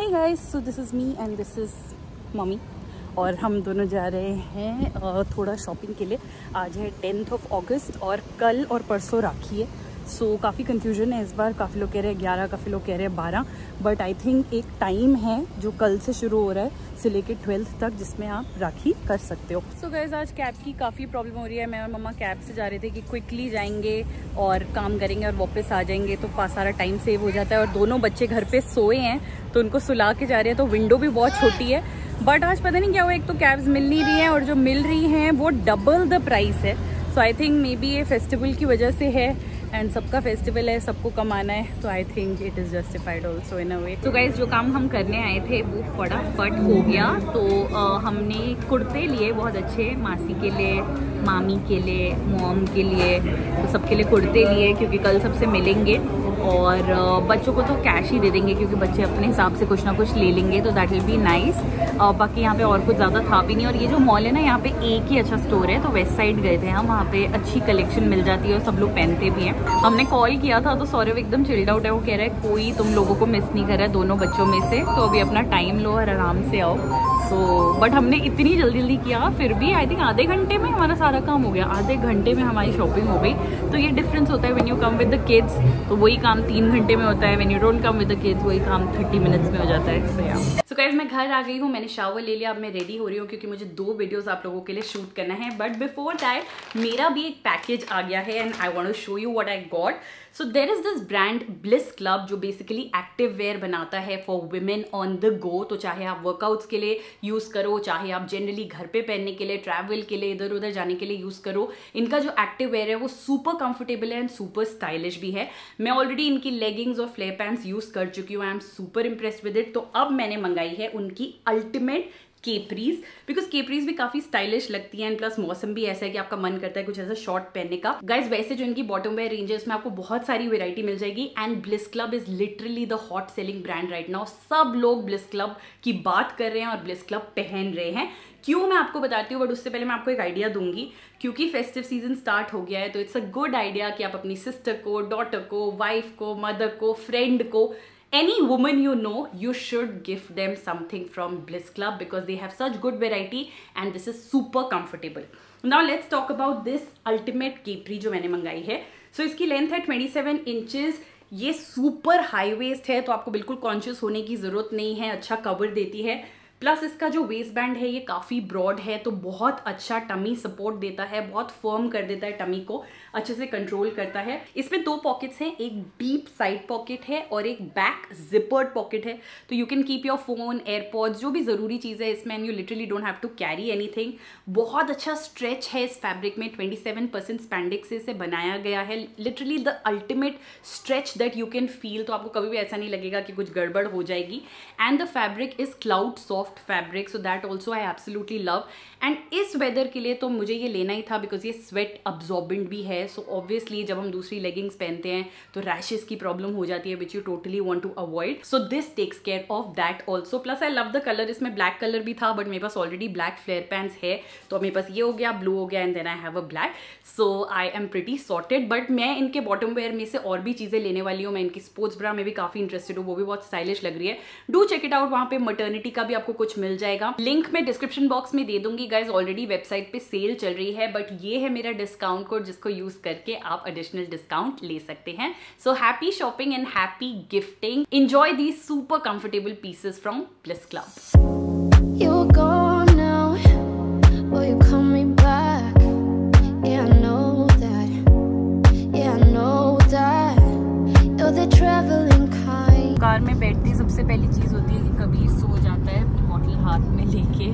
Hey guys so this is me and this is mummy और हम दोनों जा रहे हैं थोड़ा शॉपिंग के लिए। आज है टेंथ ऑफ़ अगस्त और कल और परसों राखी है। सो so, काफ़ी कन्फ्यूज़न है इस बार। काफ़ी लोग कह रहे हैं ग्यारह काफ़ी लोग कह रहे हैं बारह। बट आई थिंक एक टाइम है जो कल से शुरू हो रहा है से लेकर ट्वेल्थ तक जिसमें आप राखी कर सकते हो। सो so गैस आज कैब की काफ़ी प्रॉब्लम हो रही है। मैं और मम्मा कैब से जा रहे थे कि क्विकली जाएँगे और काम करेंगे और वापस आ जाएँगे तो सारा टाइम सेव हो जाता है। और दोनों बच्चे घर पे सोए हैं तो उनको सुला के जा रहे हैं तो विंडो भी बहुत छोटी है। बट आज पता नहीं क्या हुआ एक तो कैब्स मिल नहीं रही हैं और जो मिल रही हैं वो डबल द प्राइस है। So I think maybe ये फेस्टिवल की वजह से है। एंड सबका फेस्टिवल है सबको कमाना है तो I think it is justified also in a way तो गाइज़ जो काम हम करने आए थे वो फटाफट हो गया। तो uh, हमने कुर्ते लिए बहुत अच्छे मासी के लिए मामी के लिए मोम के लिए तो सबके लिए कुर्ते लिए क्योंकि कल सबसे मिलेंगे। और बच्चों को तो कैश ही दे देंगे क्योंकि बच्चे अपने हिसाब से कुछ ना कुछ ले लेंगे तो दैट विल बी नाइस बाकी यहाँ पे और कुछ ज़्यादा था भी नहीं और ये जो मॉल है ना, यहाँ पे एक ही अच्छा स्टोर है तो वेस्ट साइड गए थे हम, वहाँ पे अच्छी कलेक्शन मिल जाती है और सब लोग पहनते भी हैं। हमने कॉल किया था तो सौरभ एकदम चिल्ड आउट है, वो कह रहा है, कोई तुम लोगों को मिस नहीं कर रहा है, दोनों बच्चों में से तो अभी अपना टाइम लो और आराम से आओ। सो so, बट हमने इतनी जल्दी जल्दी किया फिर भी आई थिंक आधे घंटे में हमारा सारा काम हो गया। आधे घंटे में हमारी शॉपिंग हो गई। तो ये डिफरेंस होता है when you come with the kids तो वही काम तीन घंटे में होता है। When you don't come with the kids वही काम थर्टी मिनट्स में हो जाता है। सो या सो गाइज़ मैं घर आ गई हूँ, मैंने शावर ले लिया, अब मैं रेडी हो रही हूँ क्योंकि मुझे दो वीडियोस आप लोगों के लिए शूट करना है। बट बिफोर दैट मेरा भी एक पैकेज आ गया है and I want show you what I got so there is this brand Bliss Club जो बेसिकली एक्टिव वेयर बनाता है for women on the go तो चाहे आप वर्कआउट्स के लिए यूज़ करो, चाहे आप जनरली घर पे पहनने के लिए ट्रैवल के लिए, इधर उधर जाने के लिए यूज़ करो, इनका जो एक्टिव वेयर है वो सुपर कंफर्टेबल है एंड सुपर स्टाइलिश भी है। मैं ऑलरेडी इनकी लेगिंग्स और फ्लेयर पैंट्स यूज़ कर चुकी हूँ I am super impress with it तो अब मैंने मंगाई है उनकी अल्टीमेट केपरीज बिकॉज़ केपरीज भी काफ़ी स्टाइलिश लगती हैं प्लस मौसम भी ऐसा है कि आपका मन करता है कुछ ऐसा शॉर्ट पहनने का। गाइज़ वैसे जो इनकी बॉटम वेयर रेंज है उसमें आपको बहुत सारी वेरायटी मिल जाएगी and Bliss Club is literally the hot selling brand right now सब लोग ब्लिस क्लब की बात कर रहे हैं और ब्लिस क्लब पहन रहे हैं। क्यों मैं आपको बताती हूँ बट उससे पहले मैं आपको एक आइडिया दूँगी, क्योंकि फेस्टिव सीज़न स्टार्ट हो गया है तो इट्स अ गुड आइडिया कि आप अपनी सिस्टर को डॉटर को वाइफ को मदर को फ्रेंड को any woman you know you should give them something from bliss club because they have such good variety and this is super comfortable now let's talk about this ultimate capri जो मैंने मंगाई है so इसकी length है 27 inches ये super high waist है तो आपको बिल्कुल कॉन्शियस होने की ज़रूरत नहीं है अच्छा कवर देती है प्लस इसका जो वेस्ट बैंड है, ये काफ़ी ब्रॉड है तो बहुत अच्छा टमी सपोर्ट देता है, बहुत फर्म कर देता है टमी को, अच्छे से कंट्रोल करता है। इसमें दो पॉकेट्स हैं, एक डीप साइड पॉकेट है और एक बैक जिपर्ड पॉकेट है। तो you can keep your phone AirPods जो भी ज़रूरी चीज़ है इसमें and you literally don't have to carry anything बहुत अच्छा स्ट्रेच है इस फैब्रिक में 27 परसेंट स्पैंडिक से बनाया गया है। Literally the ultimate stretch that you can feel तो आपको कभी भी ऐसा नहीं लगेगा कि कुछ गड़बड़ हो जाएगी। And the fabric is cloud soft fabric so that also I absolutely love and इस वेदर के लिए तो मुझे ये लेना ही था बिकॉज़ ये स्वेट अब्जॉर्बेंट भी है सो so ऑब्वियसली जब हम दूसरी लेगिंग्स पहनते हैं तो रैशेज की प्रॉब्लम हो जाती है which you totally want to avoid so this takes care of that also plus I love the colour इसमें ब्लैक कलर भी था बट मेरे पास ऑलरेडी ब्लैक फ्लेयर पैंट्स है तो मेरे पास ये हो गया ब्लू हो गया and then I have a black so I am pretty sorted but मैं इनके बॉटम वेयर में से और भी चीज़ें लेने वाली हूँ, मैं इनकी स्पोर्ट्स ब्रा में भी काफ़ी इंटरेस्टेड हूँ, वो भी बहुत स्टाइलिश लग रही है। डू चेक इट आउट वहाँ पे मटर्निटी का भी आपको कुछ मिल जाएगा। लिंक मैं डिस्क्रिप्शन बॉक्स में दे दूँगी गाइज़ ऑलरेडी वेबसाइट पे सेल चल रही है बट ये है मेरा डिस्काउंट कोड जिसको यूज़ करके आप एडिशनल डिस्काउंट ले सकते हैं। So happy shopping and happy gifting enjoy these super comfortable pieces from plus club car में बैठती सबसे पहली चीज़ होती है कि कबीर सो जाता है अपनी बॉटल हाथ में लेके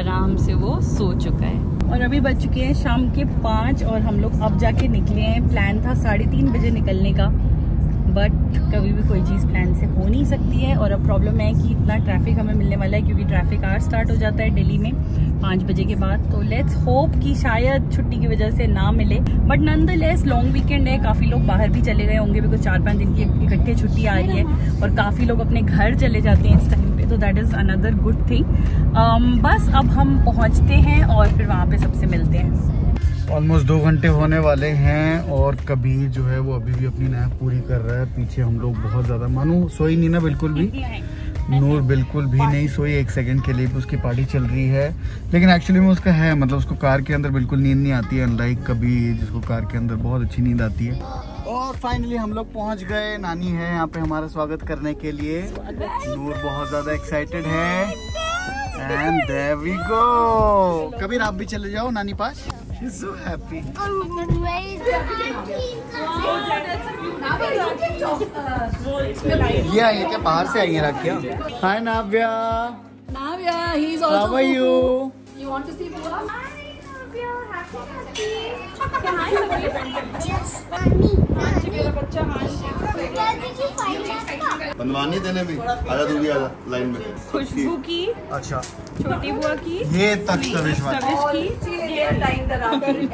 आराम से वो सो चुका है। और अभी बज चुके हैं शाम के पाँच और हम लोग अब जाके निकले हैं। प्लान था साढ़े तीन बजे निकलने का। बट कभी भी कोई चीज़ प्लान से हो नहीं सकती है और अब प्रॉब्लम है कि इतना ट्रैफ़िक हमें मिलने वाला है क्योंकि ट्रैफ़िक आर स्टार्ट हो जाता है दिल्ली में पाँच बजे के बाद। तो लेट्स होप कि शायद छुट्टी की वजह से ना मिले। But nonetheless long weekend है, काफ़ी लोग बाहर भी चले गए होंगे। बिकॉज़ चार पाँच दिन की इकट्ठे छुट्टी आ रही है और काफ़ी लोग अपने घर चले जाते हैं इस टाइम पे। तो that is another good thing बस अब हम पहुँचते हैं और फिर वहाँ पे सबसे मिलते हैं। ऑलमोस्ट दो घंटे होने वाले हैं और कबीर जो है वो अभी भी अपनी नैप पूरी कर रहा है। पीछे हम लोग बहुत ज़्यादा मानू सोई नहीं ना बिल्कुल भी? नूर बिल्कुल भी नहीं सोई एक सेकंड के लिए भी उसकी पार्टी चल रही है। लेकिन एक्चुअली में उसका है मतलब उसको कार के अंदर बिल्कुल नींद नहीं आती है अनलाइक कभी जिसको कार के अंदर बहुत अच्छी नींद आती है। और फाइनली हम लोग पहुँच गए नानी है यहाँ पे हमारा स्वागत करने के लिए। नूर बहुत ज़्यादा एक्साइटेड है। And there we go Kabir आप भी चले जाओ नानी पास। सो हैप्पी ये आई है क्या बाहर से आई है राखिया? Hi Navya Navya, he's how are you You? Want to see Bua? बनवानी देने भी। आजा तू भी आजा लाइन में। खुशबू की अच्छा। छोटी बुआ की ये तक तविश वाली। तविश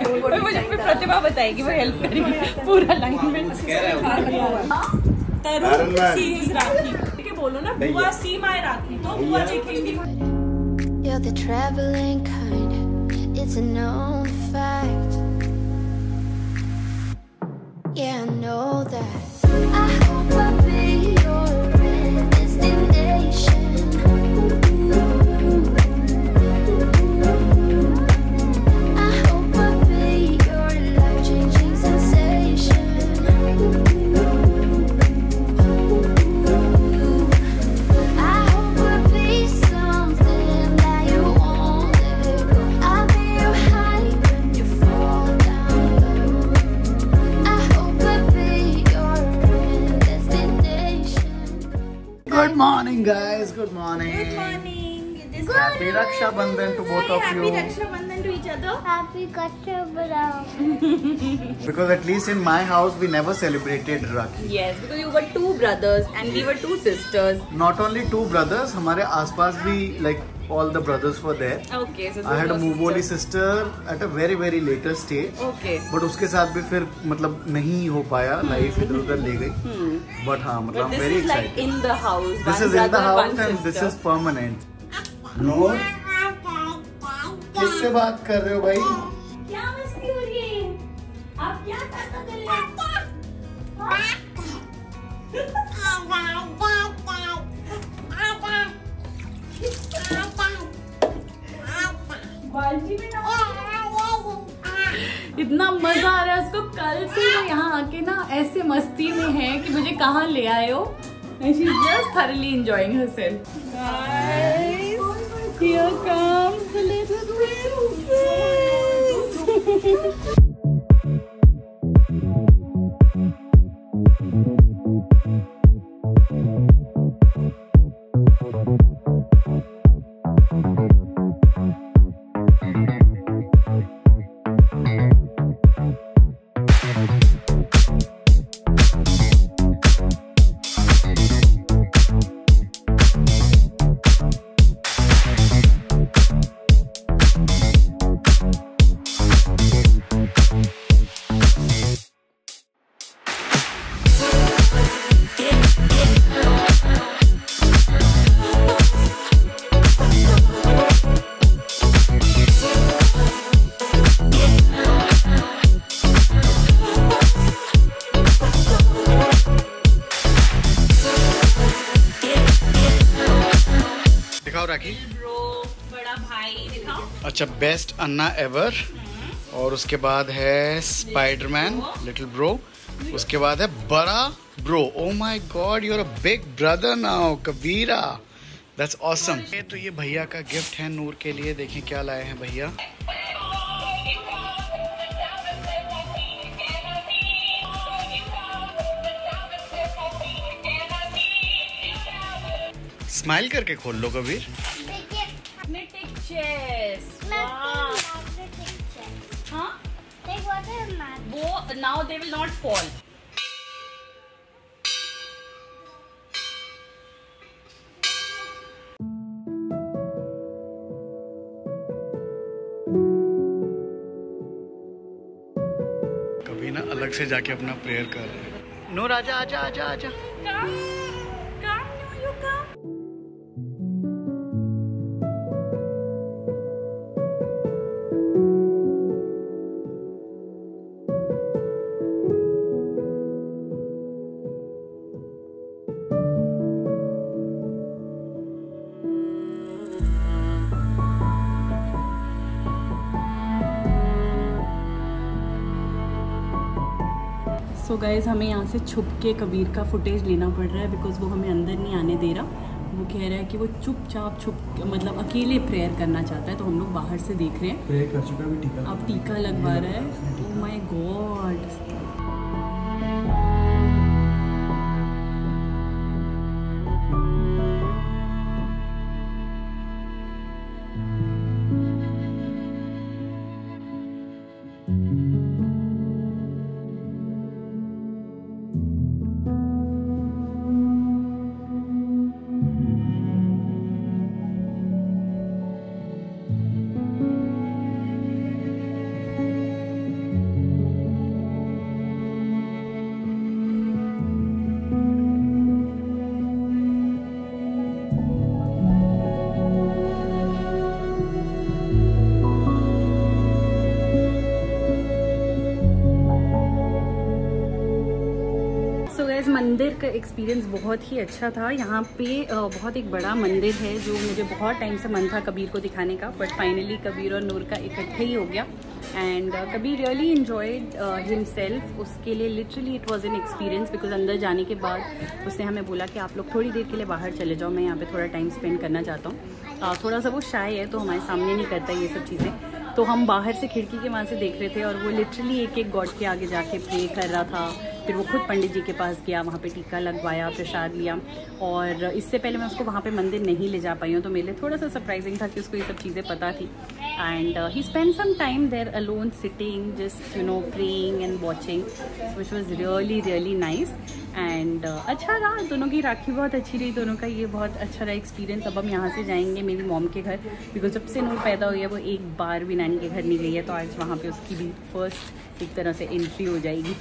की और मुझे प्रतिभा बताएगी वो हेल्प करेगी। पूरा लाइन में। Iron Tarun see is Rakhi. ठीक है बोलो ना बुआ सी माय राखी तो बुआ जीतेंगी You're the traveling kind, it's a known fact. Yeah, I know that. Happy Rakshabandhan to both of you Happy Kashabram. because at least in my house we never celebrated Rakhi Yes, because you were two brothers and we were two sisters. not only two brothers हमारे आसपास भी like all the brothers were there Okay, so I had a those were sister at a very very later stage Okay. But उसके साथ भी फिर मतलब नहीं हो पाया लाइफ इधर उधर ले गई बट हाँ मतलब But this is like in the house. This one is in the brother, house one and Noor किससे बात कर रहे हो भाई? क्या मस्ती हो रही है आप क्या कर में ना इतना मज़ा आ रहा है उसको। कल से वो यहाँ आके ना ऐसे मस्ती में है कि मुझे कहाँ ले आए हो? And she's just thoroughly enjoying herself. Guys here comes the little princess अच्छा बेस्ट अन्ना एवर और उसके बाद है स्पाइडरमैन लिटिल ब्रो उसके बाद है बड़ा bro oh my god you're a big brother now Kabira that's awesome ये तो ये भैया का गिफ्ट है नूर के लिए. देखें क्या लाए हैं भैया. स्माइल करके खोल लो, Kabir. Magnetic chess. Wow. Magnetic chess. Huh? वो now they will not fall. कभी ना अलग से जाके अपना प्रेयर कर रहे हैं नूर आजा आजा आजा आजा सो गाइज़ हमें यहाँ से छुप के कबीर का फुटेज लेना पड़ रहा है बिकॉज़ वो हमें अंदर नहीं आने दे रहा। वो कह रहा है कि वो चुपचाप छुप मतलब अकेले प्रेयर करना चाहता है तो हम लोग बाहर से देख रहे हैं। प्रेयर कर चुका है टीका अब टीका लगवा रहा है। माई ओ गॉड सो गैस मंदिर का एक्सपीरियंस बहुत ही अच्छा था। यहाँ पे बहुत एक बड़ा मंदिर है जो मुझे बहुत टाइम से मन था कबीर को दिखाने का बट फाइनली कबीर और नूर का इकट्ठे ही हो गया। And Kabir really enjoyed himself उसके लिए literally it was an experience because अंदर जाने के बाद उसने हमें बोला कि आप लोग थोड़ी देर के लिए बाहर चले जाओ मैं यहाँ पे थोड़ा टाइम स्पेंड करना चाहता हूँ। अ, थोड़ा सा वो शाय है तो हमारे सामने नहीं करता ये सब चीज़ें। तो हम बाहर से खिड़की के वहाँ से देख रहे थे और वो लिटरली एक एक गॉड के आगे जाके प्रे कर रहा था। फिर वो खुद पंडित जी के पास गया, वहाँ पे टीका लगवाया, प्रसाद लिया। और इससे पहले मैं उसको वहाँ पे मंदिर नहीं ले जा पाई हूँ तो मेरे लिए थोड़ा सा सरप्राइजिंग था कि उसको ये सब चीज़ें पता थी। And he spend some time there alone sitting just you know praying and watching which was really really nice and अच्छा रहा, दोनों की राखी बहुत अच्छी रही, दोनों का ये बहुत अच्छा रहा एक्सपीरियंस अब हम यहाँ से जाएँगे मेरी मॉम के घर बिकॉज़ जब से नूर पैदा हुई है, वो एक बार भी नानी के घर नहीं गई है तो आज वहाँ पे उसकी भी फ़र्स्ट एक तरह से एंट्री हो जाएगी।